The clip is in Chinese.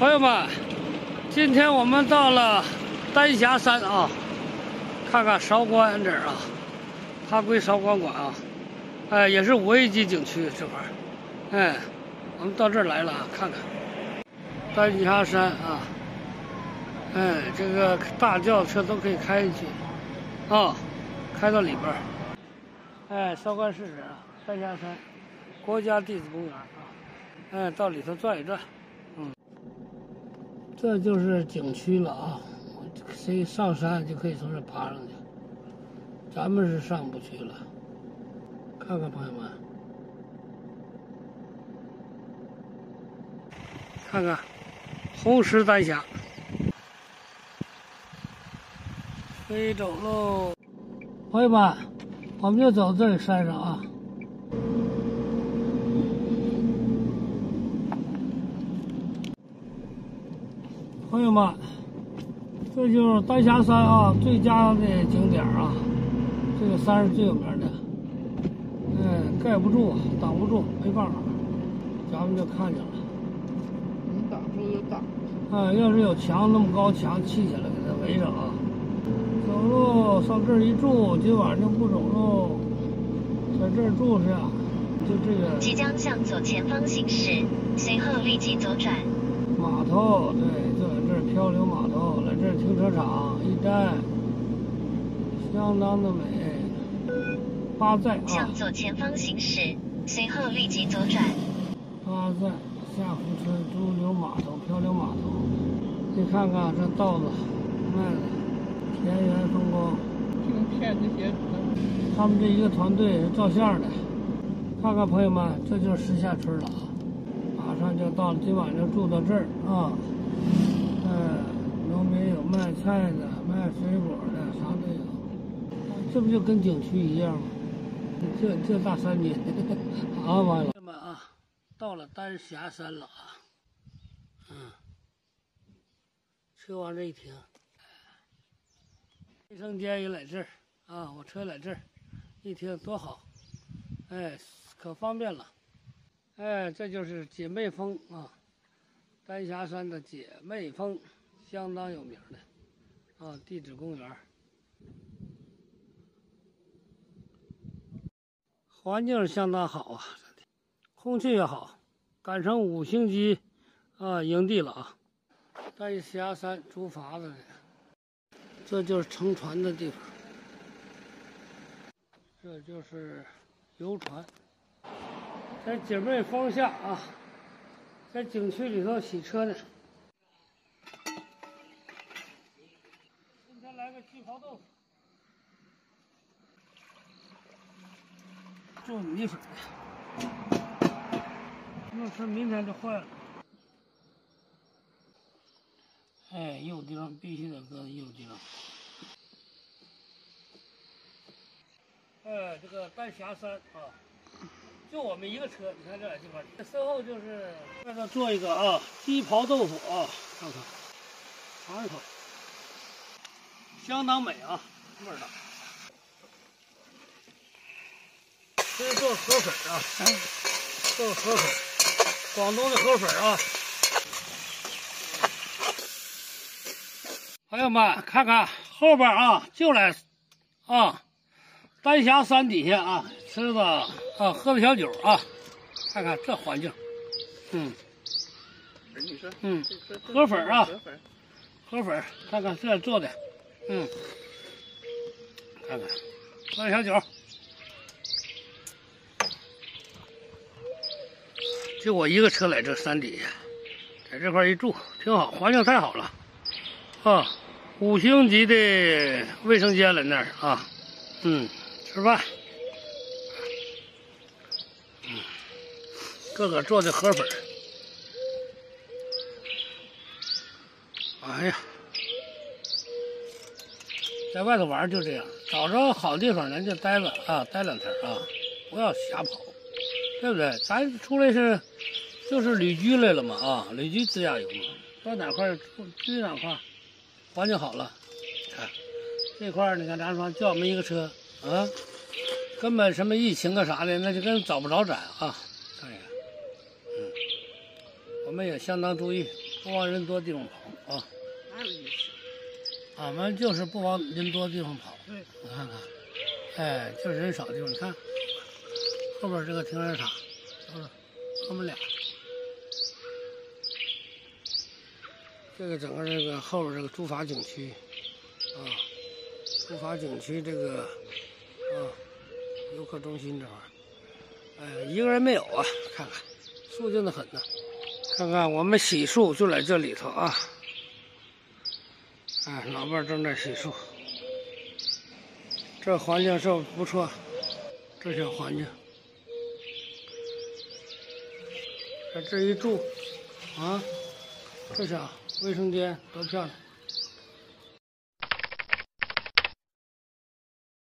朋友们，今天我们到了丹霞山啊，看看韶关这儿啊，它归韶关管啊，哎，也是五 A 级景区这块儿，哎，我们到这儿来了，看看丹霞山啊，哎，这个大轿车都可以开进去啊，开到里边儿，哎，韶关市址啊，丹霞山国家地质公园啊，哎，到里头转一转。这就是景区了啊！谁上山就可以从这爬上去，咱们是上不去了。看看朋友们，看看红石丹霞，可以走喽。朋友们，我们就走这里山上啊。朋友们，这就是丹霞山啊，最佳的景点啊。这个山是最有名的，嗯，盖不住，挡不住，没办法，咱们就看见了。能挡住就挡。啊，要是有墙，那么高墙砌起来给它围着啊。走路上这儿一住，今晚就不走喽，在这儿住下，就这个。即将向左前方行驶，随后立即左转。码头，对，漂流码头，来这儿停车场一站，相当的美。八寨啊。向左前方行驶，随后立即左转。八寨下湖村驻留码头，漂流码头。你看看这稻子卖的，田园风光。净骗这些。他们这一个团队是照相的，看看朋友们，这就是石下村了啊。马上就到了，今晚就住到这儿啊。卖的，卖水果的，啥都有。这不就跟景区一样吗？这这大山间，啊完了。朋友们啊，到了丹霞山了啊。嗯，车往这一停，卫生间也在这儿啊，我车在这儿，一停多好，哎，可方便了。哎，这就是姐妹峰啊，丹霞山的姐妹峰，相当有名的啊，地质公园，环境相当好啊，空气也好，赶成五星级啊营地了啊，丹霞山竹筏子，这就是乘船的地方，这就是游船。在姐妹峰下啊，在景区里头洗车呢。做米粉的，要吃明天就坏了。哎，有地方必须得搁有地方。哎，这个丹霞山啊。就我们一个车，你看这俩地方，这身后就是在这做一个啊，鸡刨豆腐啊，看看，尝一口，相当美啊，味儿大。这是做河粉啊，做河粉，广东的河粉啊。朋友们，看看后边啊，就来啊，丹霞山底下啊，吃的。啊，喝的小酒啊，看看这环境，嗯，嗯，河粉啊，河粉，看看这做的，嗯，看看喝点小酒，就我一个车在这山底下，在这块一住挺好，环境太好了，啊，五星级的卫生间在那儿啊，嗯，吃饭。嗯自个做的河粉哎呀，在外头玩就这样，找着好地方咱就待着啊，待两天啊，不要瞎跑，对不对？咱出来是就是旅居来了嘛啊，旅居自驾游嘛，到哪块住住哪块，环境好了，看这块你看咱说就我们一个车啊，根本什么疫情啊啥的，那就跟找不着展啊。我们也相当注意。不往人多地方跑啊。哪有意思？俺们就是不往人多地方跑。对，你看看，哎，就是人少的地方。你看后边这个停车场，是不是？他们俩。这个整个这个后边这个朱法景区，啊，朱法景区这个啊，游客中心这块，哎，一个人没有啊，看看，肃静的很呢。看看我们洗漱就在这里头啊，哎，老伴正在洗漱，这环境是不错？这小环境，在这一住，啊，这小卫生间多漂亮！